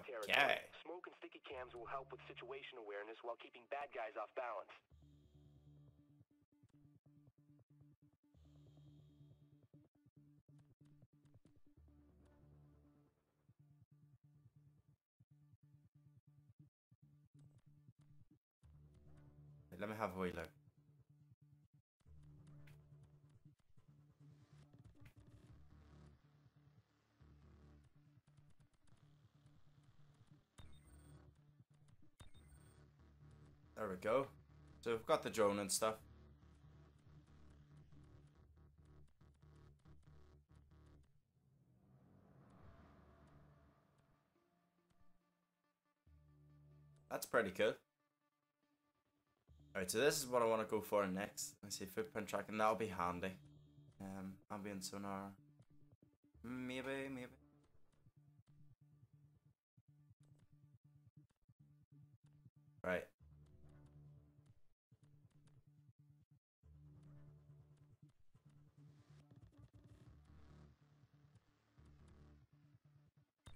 Okay. Smoke and sticky cams will help with situation awareness while keeping bad guys off balance. Let me have a wee look. There we go. So we've got the drone and stuff. That's pretty cool. Alright, so this is what I want to go for next. I see footprint tracking, that'll be handy. Um, ambient sonar. Maybe, maybe. Right.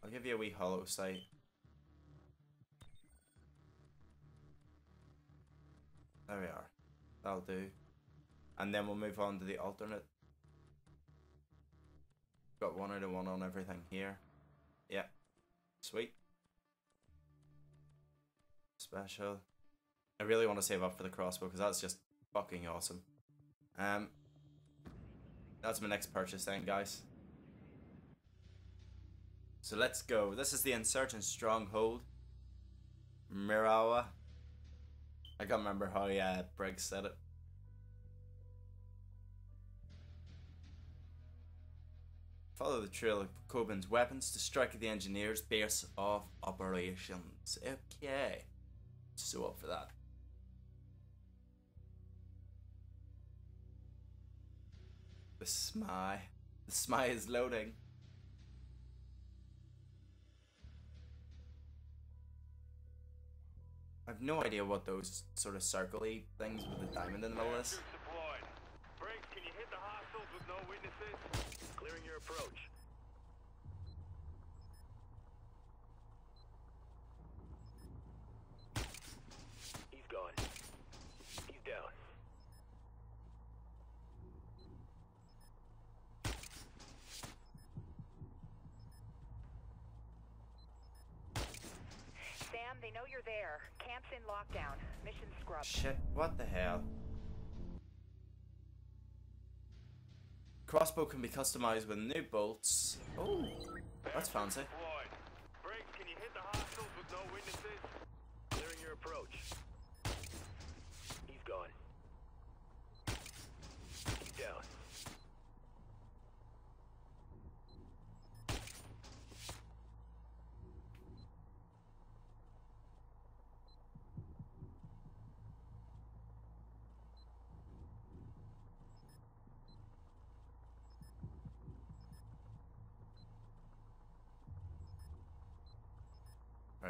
I'll give you a wee hollow sight. There we are. That'll do. And then we'll move on to the alternate. Got one out of one on everything here. Yeah. Sweet. Special. I really want to save up for the crossbow because that's just fucking awesome. Um, that's my next purchase then, guys. So let's go. This is the Insurgent Stronghold. Mirawa. I can't remember how uh, Briggs said it. Follow the trail of Kobin's weapons to strike at the engineer's base of operations. Okay. So up for that. The SMI. The SMI is loading. I've no idea what those sort of circly things with the diamond in the middle is. Briggs, can you hit the hostiles with no witnesses? Clearing your approach. He's gone. He's down. Sam, they know you're there. Camp's in lockdown. Mission scrubbed. Shit, what the hell? Crossbow can be customized with new bolts. Oh, that's fancy. Deployed. Briggs, can you hit the hostiles with no witnesses? Clearing your approach. He's gone. He's down.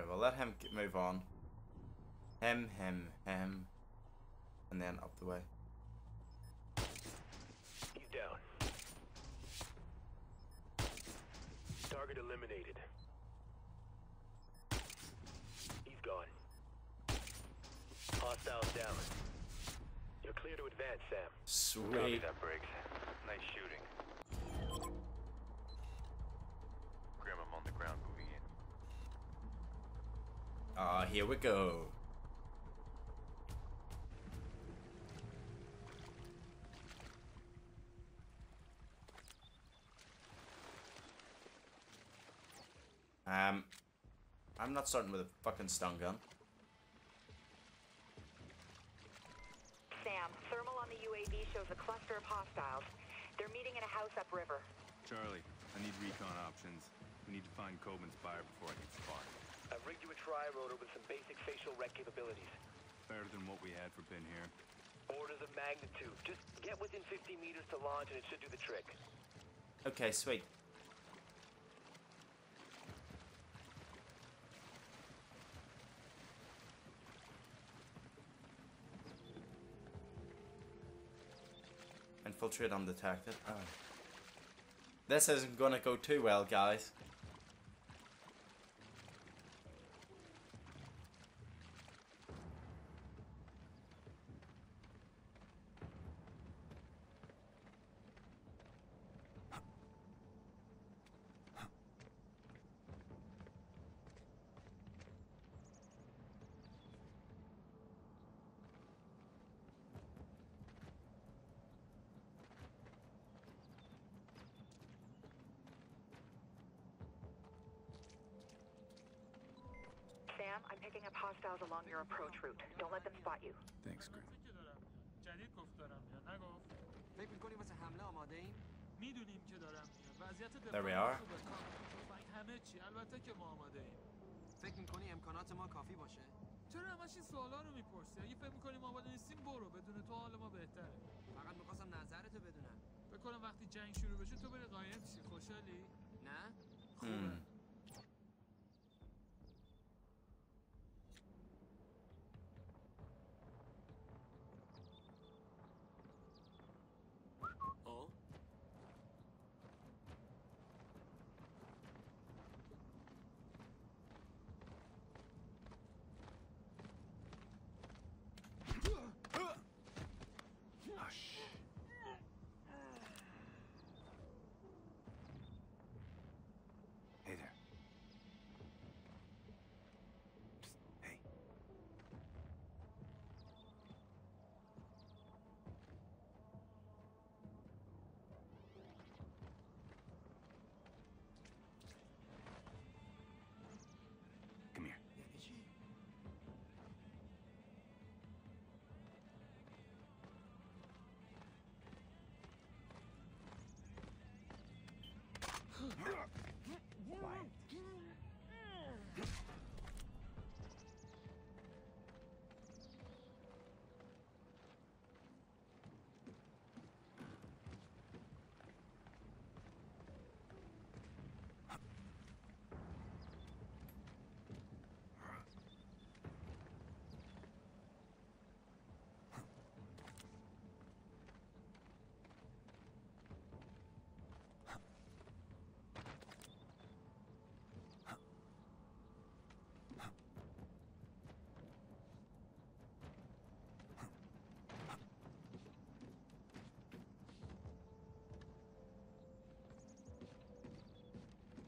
Alright, well let him move on. Him, him, him. And then up the way. He's down. Target eliminated. He's gone. Hostiles down. You're clear to advance, Sam. Sweet. that, Briggs. Nice shooting. Grim, I'm on the ground moving in. Ah, here we go. Um, I'm not starting with a fucking stun gun. Sam, thermal on the UAV shows a cluster of hostiles. They're meeting in a house upriver. Charlie, I need recon options. We need to find Kobin's buyer before I can spot. I've rigged you a tri-rotor with some basic facial rec capabilities. Better than what we had for Ben here. Orders of magnitude. Just get within 50 meters to launch and it should do the trick. Okay, sweet. Infiltrate undetected. Oh. This isn't gonna go too well, guys. Sam, I'm picking up hostiles along your approach route. Don't let them spot you. Thanks, میاد جدید گفت دارم میاد نگفت فکر می‌کنی واسه حمله آماده ایم؟ می‌دونیم که دارم میاد وضعیت There we دفاع are. خوبه کامل تفنگ همه چی البته که ما آماده ایم فکر می‌کنی امکانات ما کافی باشه؟ چرا همش این سوالا رو می‌پرسی اگه فکر می‌کنی ما آماده نیستیم برو بدون تو حال ما بهتره فقط می‌خواستم نظرتو بدونم فکر کنم وقتی جنگ شروع بشه تو بری قایم شی خوشحالی نه؟ خوبه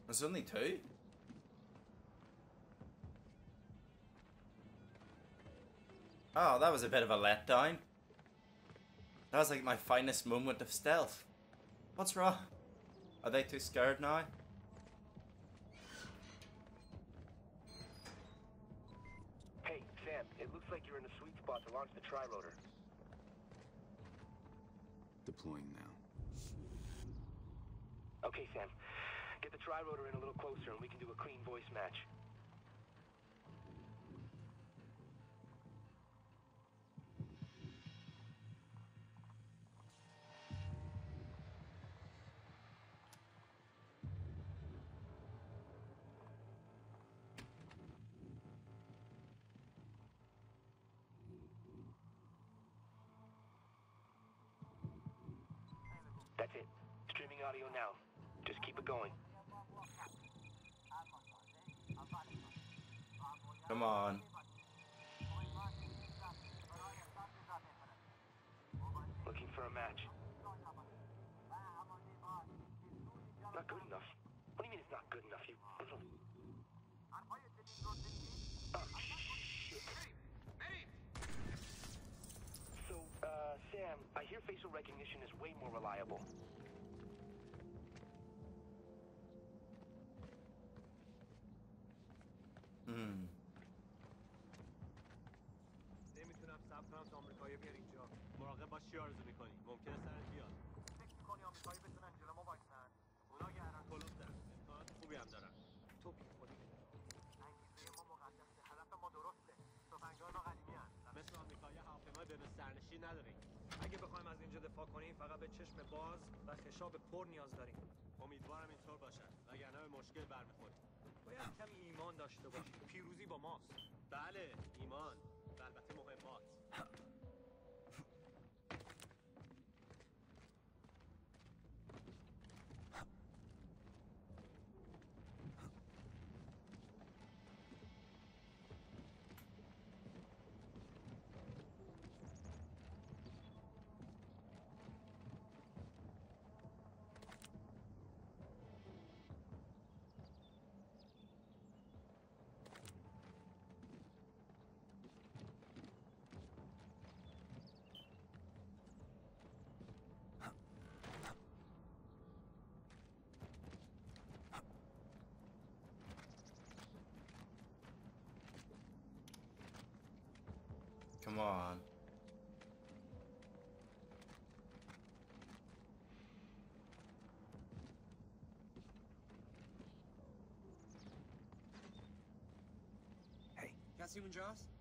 There's only two? Oh, that was a bit of a letdown. That was like my finest moment of stealth. What's wrong? Are they too scared now? Hey, Sam, it looks like you're in a sweet spot to launch the tri-rotor. Deploying now. Okay, Sam. Get tri-rotor in a little closer and we can do a clean voice match. That's it. Streaming audio now. Just keep it going. Come on. Looking for a match. Not good enough. What do you mean it's not good enough, you little... Oh, shit. So, uh, Sam, I hear facial recognition is way more reliable. چی آرزو می‌کنی؟ ممکنه سرت بیاد. فکر می‌کنی آمریکایی بتونن جلو ما وایسن؟ اونا گردن کلوفتن امکانات خوبی هم دارن. تو بی خودی. انگیزه ما مقدسه. هدف ما درسته. تفنگای ما قدیمی هن. مثل آمریکایی هواپیمای بدون سرنشین نداریم. اگه بخوایم از اینجا دفاع کنیم فقط به چشم باز و خشاب پر نیاز داریم. امیدوارم اینطور باشد. وگرنه به مشکل برمیخوریم. باید کمی ایمان داشته باشیم. پیروزی با ماست. بله ایمان. البته مهمات Come on. Hey. Got Seaman Joss?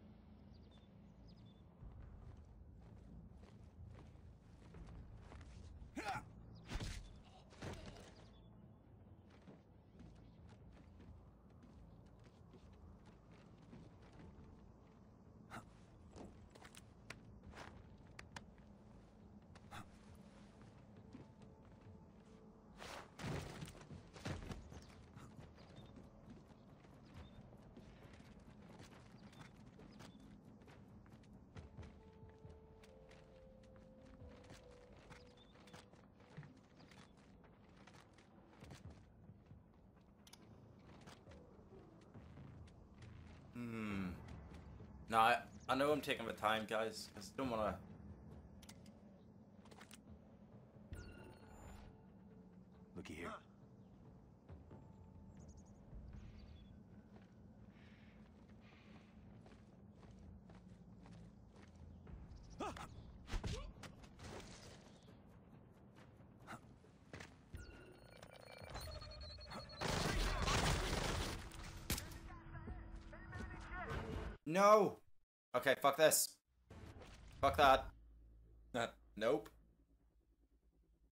No, I, I know I'm taking my time, guys. I just don't want to. Looky here. No! Okay, fuck this. Fuck that. Uh, nope.